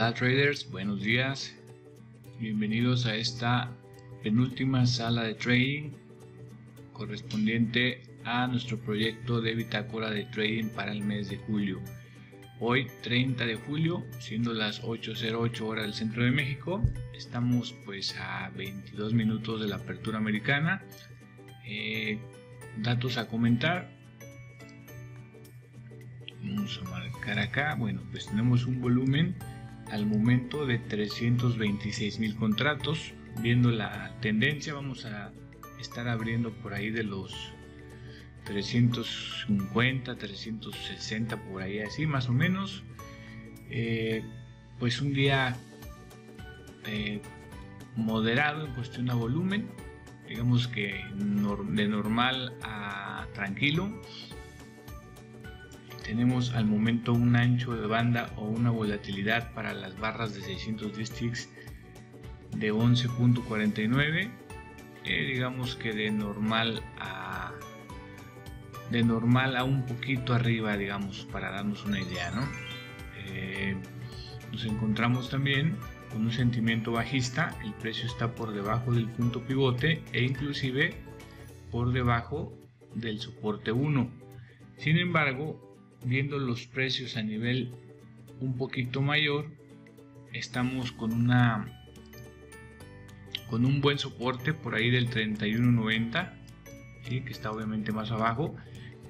Hola traders, buenos días. Bienvenidos a esta penúltima sala de trading correspondiente a nuestro proyecto de bitácora de trading para el mes de julio. Hoy 30 de julio, siendo las 8.08 horas del centro de México, estamos pues a 22 minutos de la apertura americana. Eh, datos a comentar. Vamos a marcar acá. Bueno, pues tenemos un volumen al momento de 326 mil contratos. Viendo la tendencia, vamos a estar abriendo por ahí de los 350, 360, por ahí así más o menos. Eh, pues un día eh, moderado en cuestión a volumen, digamos que de normal a tranquilo. Tenemos al momento un ancho de banda o una volatilidad para las barras de 610 ticks de 11.49 eh, digamos que de normal a de normal a un poquito arriba digamos para darnos una idea ¿no? Eh, nos encontramos también con un sentimiento bajista el precio está por debajo del punto pivote e inclusive por debajo del soporte 1 sin embargo viendo los precios a nivel un poquito mayor estamos con una con un buen soporte por ahí del 31.90 ¿sí? que está obviamente más abajo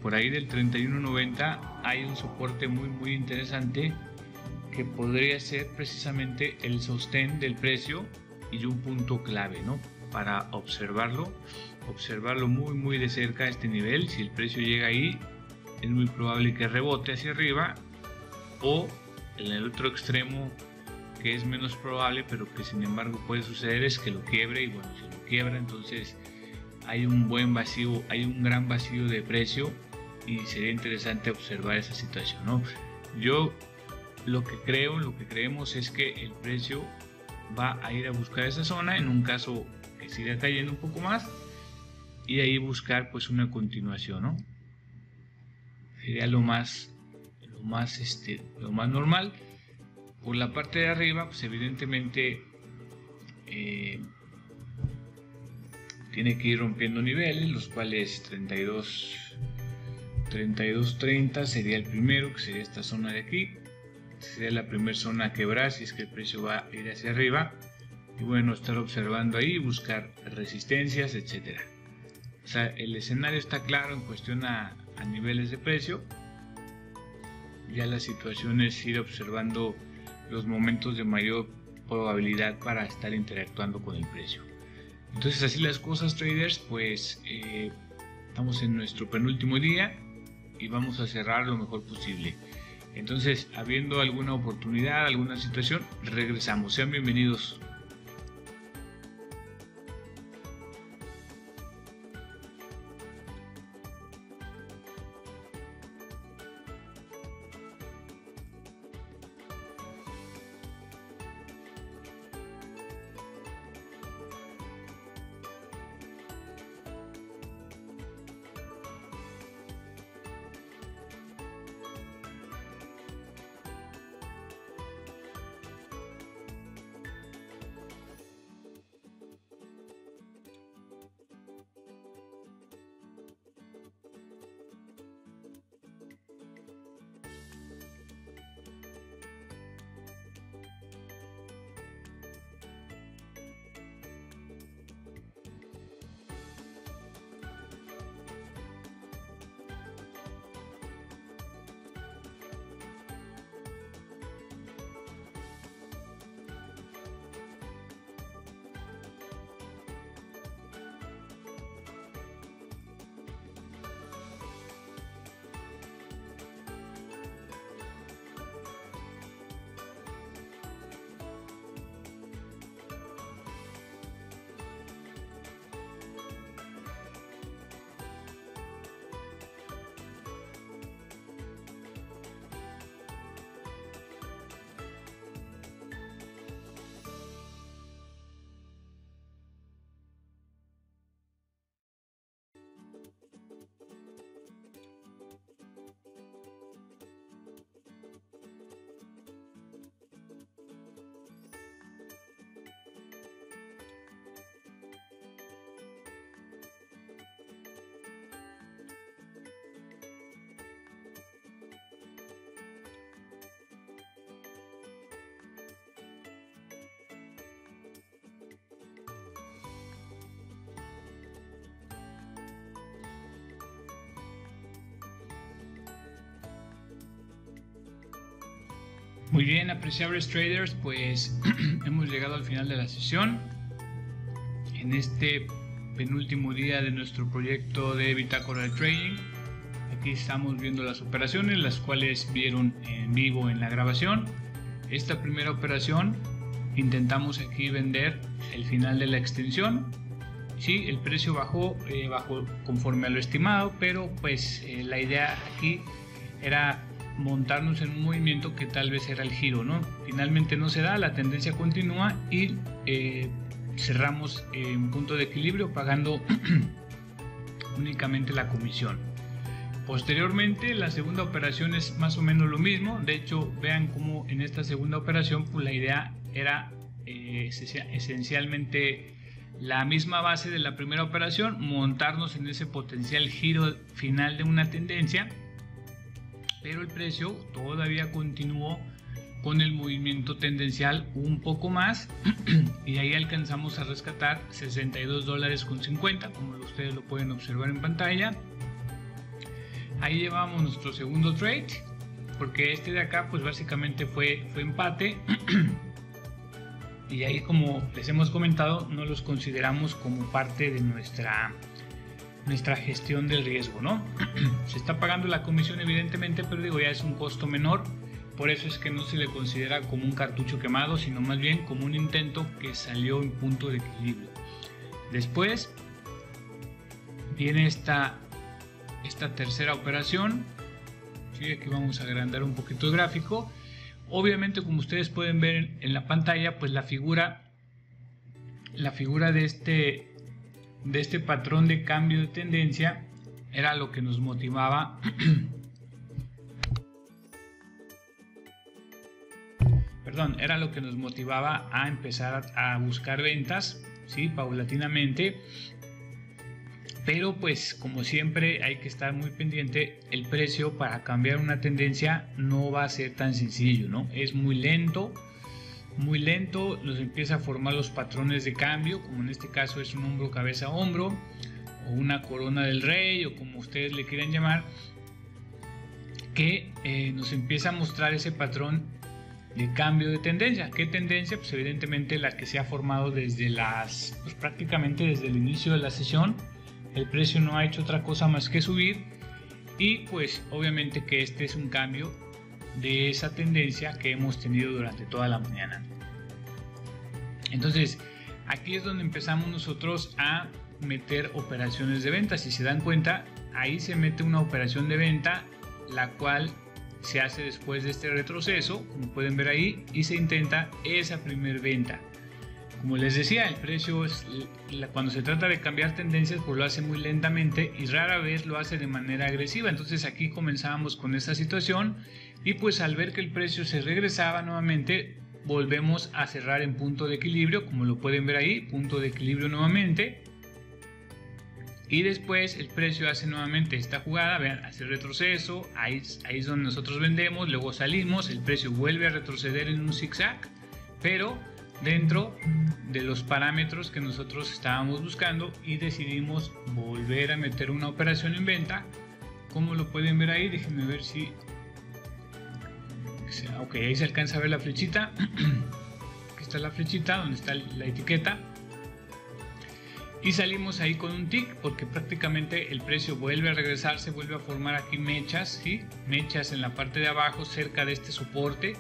por ahí del 31.90 hay un soporte muy muy interesante que podría ser precisamente el sostén del precio y un punto clave ¿no? para observarlo observarlo muy muy de cerca este nivel si el precio llega ahí es muy probable que rebote hacia arriba o en el otro extremo que es menos probable, pero que sin embargo puede suceder es que lo quiebre y bueno, si lo quiebra entonces hay un buen vacío, hay un gran vacío de precio y sería interesante observar esa situación, ¿no? Yo lo que creo, lo que creemos es que el precio va a ir a buscar esa zona en un caso que siga cayendo un poco más y ahí buscar pues una continuación, ¿no? Sería lo más lo más este lo más normal por la parte de arriba, pues evidentemente eh, tiene que ir rompiendo niveles, los cuales 32, 32, 30 sería el primero, que sería esta zona de aquí. Sería la primera zona a quebrar si es que el precio va a ir hacia arriba. Y bueno, estar observando ahí, buscar resistencias, etcétera. O sea, el escenario está claro en cuestión a, a niveles de precio. Ya la situación es ir observando los momentos de mayor probabilidad para estar interactuando con el precio. Entonces así las cosas traders, pues eh, estamos en nuestro penúltimo día y vamos a cerrar lo mejor posible. Entonces, habiendo alguna oportunidad, alguna situación, regresamos. Sean bienvenidos. Muy bien, apreciables traders, pues hemos llegado al final de la sesión. En este penúltimo día de nuestro proyecto de bitácora de trading, aquí estamos viendo las operaciones, las cuales vieron en vivo en la grabación. Esta primera operación intentamos aquí vender el final de la extensión. Sí, el precio bajó, eh, bajó conforme a lo estimado, pero pues eh, la idea aquí era montarnos en un movimiento que tal vez era el giro, ¿no? Finalmente no se da, la tendencia continúa y eh, cerramos en punto de equilibrio pagando únicamente la comisión. Posteriormente, la segunda operación es más o menos lo mismo. De hecho, vean cómo en esta segunda operación, pues la idea era eh, esencialmente la misma base de la primera operación, montarnos en ese potencial giro final de una tendencia pero el precio todavía continuó con el movimiento tendencial un poco más y ahí alcanzamos a rescatar 62 dólares con 50 como ustedes lo pueden observar en pantalla. Ahí llevamos nuestro segundo trade porque este de acá pues básicamente fue, fue empate. Y ahí como les hemos comentado no los consideramos como parte de nuestra nuestra gestión del riesgo, ¿no? se está pagando la comisión evidentemente, pero digo, ya es un costo menor, por eso es que no se le considera como un cartucho quemado, sino más bien como un intento que salió en punto de equilibrio. Después viene esta, esta tercera operación, ¿sí? aquí vamos a agrandar un poquito el gráfico. Obviamente, como ustedes pueden ver en la pantalla, pues la figura, la figura de este de este patrón de cambio de tendencia era lo que nos motivaba perdón, era lo que nos motivaba a empezar a, buscar ventas, ¿sí? paulatinamente. Pero pues como siempre hay que estar muy pendiente, el precio para cambiar una tendencia no va a ser tan sencillo, ¿no? Es muy lento, muy lento, nos empieza a formar los patrones de cambio, como en este caso es un hombro cabeza hombro, o una corona del rey, o como ustedes le quieran llamar, que eh, nos empieza a mostrar ese patrón de cambio de tendencia. ¿Qué tendencia? Pues evidentemente la que se ha formado desde las, pues prácticamente desde el inicio de la sesión. El precio no ha hecho otra cosa más que subir y pues obviamente que este es un cambio de esa tendencia que hemos tenido durante toda la mañana. Entonces, aquí es donde empezamos nosotros a meter operaciones de venta. Si se dan cuenta, ahí se mete una operación de venta, la cual se hace después de este retroceso, como pueden ver ahí, y se intenta esa primer venta. Como les decía, el precio es, cuando se trata de cambiar tendencias, pues lo hace muy lentamente y rara vez lo hace de manera agresiva. Entonces aquí comenzamos con esta situación y pues al ver que el precio se regresaba nuevamente, volvemos a cerrar en punto de equilibrio, como lo pueden ver ahí, punto de equilibrio nuevamente. Y después el precio hace nuevamente esta jugada, vean, hace retroceso, ahí, ahí es donde nosotros vendemos, luego salimos, el precio vuelve a retroceder en un zigzag, pero dentro de los parámetros que nosotros estábamos buscando y decidimos volver a meter una operación en venta como lo pueden ver ahí déjenme ver si ok ahí se alcanza a ver la flechita. Aquí está la flechita donde está la etiqueta. Y salimos ahí con un tick porque prácticamente el precio vuelve a regresar se vuelve a formar aquí mechas ¿sí? mechas en la parte de abajo cerca de este soporte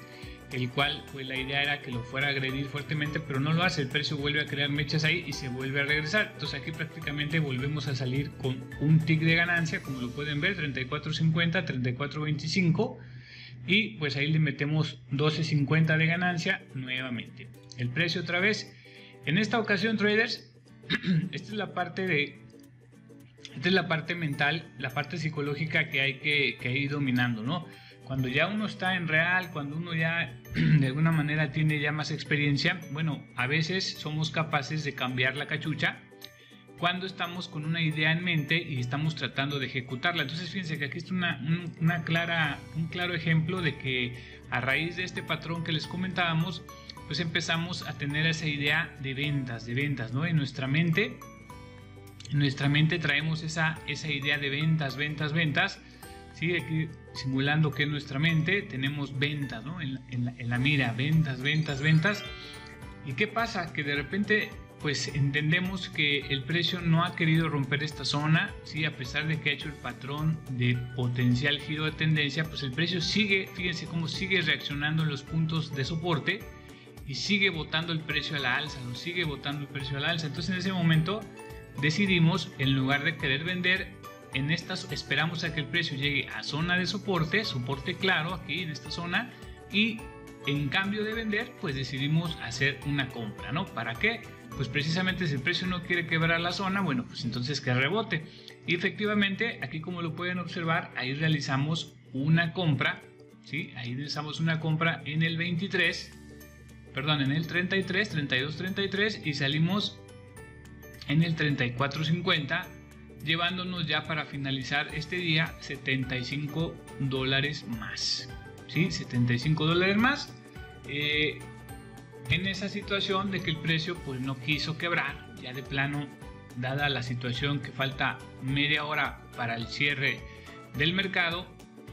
el cual pues la idea era que lo fuera a agredir fuertemente, pero no lo hace, el precio vuelve a crear mechas ahí y se vuelve a regresar. Entonces aquí prácticamente volvemos a salir con un tick de ganancia, como lo pueden ver, 34.50, 34.25 y pues ahí le metemos 12.50 de ganancia nuevamente. El precio otra vez. En esta ocasión traders, esta es la parte de esta es la parte mental, la parte psicológica que hay que, que ir dominando, ¿no? Cuando ya uno está en real, cuando uno ya de alguna manera tiene ya más experiencia, bueno, a veces somos capaces de cambiar la cachucha cuando estamos con una idea en mente y estamos tratando de ejecutarla. Entonces fíjense que aquí está una, una clara, un claro ejemplo de que a raíz de este patrón que les comentábamos, pues empezamos a tener esa idea de ventas, de ventas, ¿no? En nuestra mente, en nuestra mente traemos esa, esa idea de ventas, ventas, ventas, ¿sí? Aquí simulando que en nuestra mente tenemos ventas, ¿no? En, la, mira, ventas, ventas, ventas. ¿Y qué pasa? Que de repente pues entendemos que el precio no ha querido romper esta zona, ¿sí? a pesar de que ha hecho el patrón de potencial giro de tendencia, pues el precio sigue, fíjense cómo sigue reaccionando en los puntos de soporte y sigue botando el precio a la alza, lo sigue botando el precio a la alza. Entonces en ese momento decidimos, en lugar de querer vender, en estas esperamos a que el precio llegue a zona de soporte, soporte claro aquí en esta zona y en cambio de vender pues decidimos hacer una compra, ¿no? ¿Para qué? Pues precisamente si el precio no quiere quebrar la zona, bueno pues entonces que rebote. Y efectivamente aquí como lo pueden observar ahí realizamos una compra, ¿sí? Ahí realizamos una compra en el 23, perdón en el 33, 32, 33 y salimos en el 34.50 llevándonos ya para finalizar este día 75 dólares más. ¿sí? 75 dólares más. Eh, en esa situación de que el precio pues no quiso quebrar, ya de plano, dada la situación que falta media hora para el cierre del mercado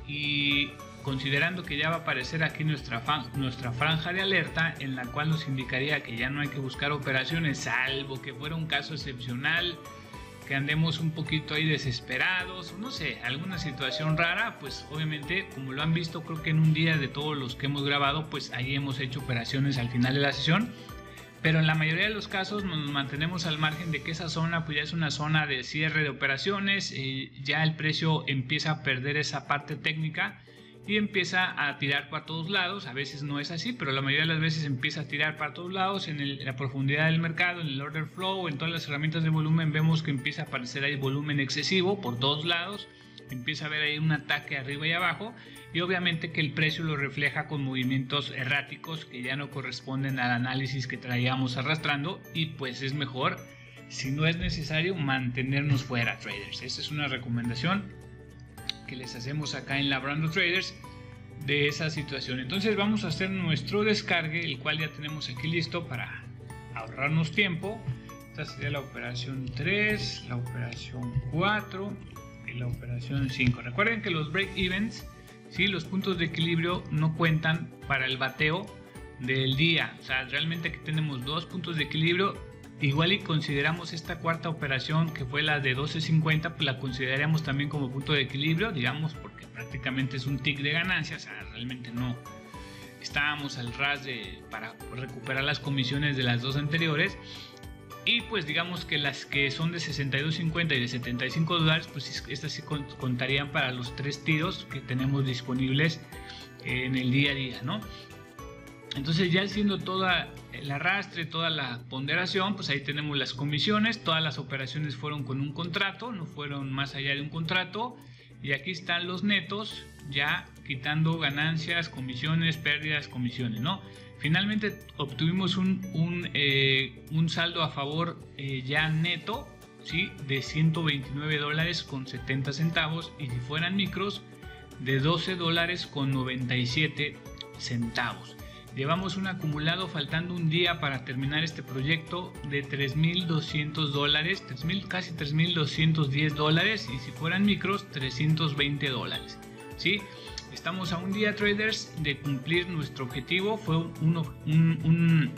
y considerando que ya va a aparecer aquí nuestra, nuestra franja de alerta en la cual nos indicaría que ya no hay que buscar operaciones salvo que fuera un caso excepcional que andemos un poquito ahí desesperados, no sé, alguna situación rara, pues obviamente, como lo han visto, creo que en un día de todos los que hemos grabado, pues ahí hemos hecho operaciones al final de la sesión. Pero en la mayoría de los casos nos mantenemos al margen de que esa zona pues ya es una zona de cierre de operaciones, y ya el precio empieza a perder esa parte técnica y empieza a tirar para todos lados. A veces no es así, pero la mayoría de las veces empieza a tirar para todos lados. En, la profundidad del mercado, en el order flow, en todas las herramientas de volumen, vemos que empieza a aparecer ahí volumen excesivo por todos lados. Empieza a haber ahí un ataque arriba y abajo. Y obviamente que el precio lo refleja con movimientos erráticos que ya no corresponden al análisis que traíamos arrastrando. Y pues es mejor, si no es necesario, mantenernos fuera, traders. Esa es una recomendación que les hacemos acá en Labrando Traders de esa situación. Entonces vamos a hacer nuestro descargue, el cual ya tenemos aquí listo para ahorrarnos tiempo. Esta sería la operación 3, la operación 4 y la operación 5. Recuerden que los break events, ¿sí? los puntos de equilibrio no cuentan para el bateo del día. O sea, realmente aquí tenemos dos puntos de equilibrio Igual y consideramos esta cuarta operación que fue la de 12.50, pues la consideraríamos también como punto de equilibrio, digamos, porque prácticamente es un tick de ganancias, o sea, realmente no estábamos al ras de, para recuperar las comisiones de las dos anteriores. Y pues digamos que las que son de 62.50 y de 75 dólares, pues estas sí contarían para los tres tiros que tenemos disponibles en el día a día, ¿no? Entonces ya siendo toda el arrastre, toda la ponderación, pues ahí tenemos las comisiones, todas las operaciones fueron con un contrato, no fueron más allá de un contrato, y aquí están los netos, ya quitando ganancias, comisiones, pérdidas, comisiones, ¿no? Finalmente obtuvimos un, un, eh, saldo a favor eh, ya neto, ¿sí? De 129 dólares con 70 centavos, y si fueran micros, de 12 dólares con 97 centavos. Llevamos un acumulado faltando un día para terminar este proyecto de 3.200 dólares, casi 3.210 dólares y si fueran micros 320 dólares. ¿sí? Estamos a un día traders de cumplir nuestro objetivo. Fue un, un,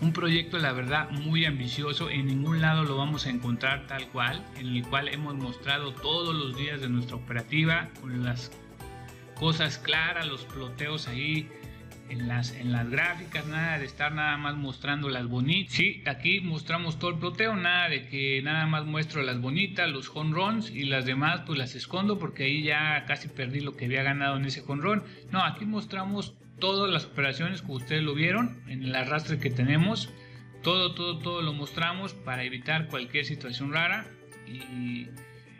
un proyecto la verdad muy ambicioso. En ningún lado lo vamos a encontrar tal cual, en el cual hemos mostrado todos los días de nuestra operativa con las cosas claras, los ploteos ahí en las, en las gráficas, nada de estar nada más mostrando las bonitas. Sí, aquí mostramos todo el ploteo, nada de que nada más muestro las bonitas, los home runs y las demás pues las escondo porque ahí ya casi perdí lo que había ganado en ese home run. No, aquí mostramos todas las operaciones como ustedes lo vieron en el arrastre que tenemos. Todo, todo, todo lo mostramos para evitar cualquier situación rara y,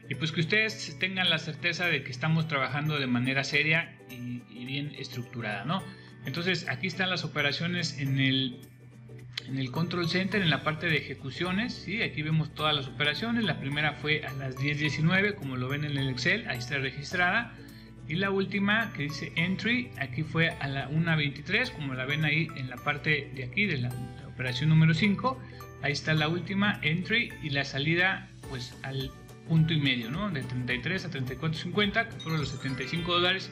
y pues que ustedes tengan la certeza de que estamos trabajando de manera seria y, y bien estructurada, ¿no? Entonces aquí están las operaciones en el, en el Control Center, en la parte de ejecuciones. ¿sí? Aquí vemos todas las operaciones. La primera fue a las 10.19, como lo ven en el Excel, ahí está registrada. Y la última que dice Entry, aquí fue a la 1.23, como la ven ahí en la parte de aquí de la, operación número 5. Ahí está la última Entry y la salida pues al punto y medio, ¿no? De 33 a 34.50, que fueron los 75 dólares.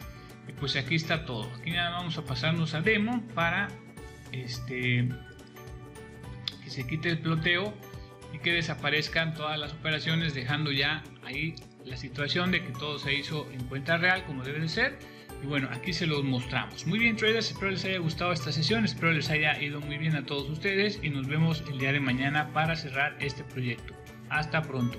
Y pues aquí está todo. Aquí nada vamos a pasarnos a demo para este que se quite el ploteo y que desaparezcan todas las operaciones dejando ya ahí la situación de que todo se hizo en cuenta real como debe de ser. Y bueno aquí se los mostramos. Muy bien traders espero les haya gustado esta sesión. Espero les haya ido muy bien a todos ustedes y nos vemos el día de mañana para cerrar este proyecto. Hasta pronto